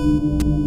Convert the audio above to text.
Música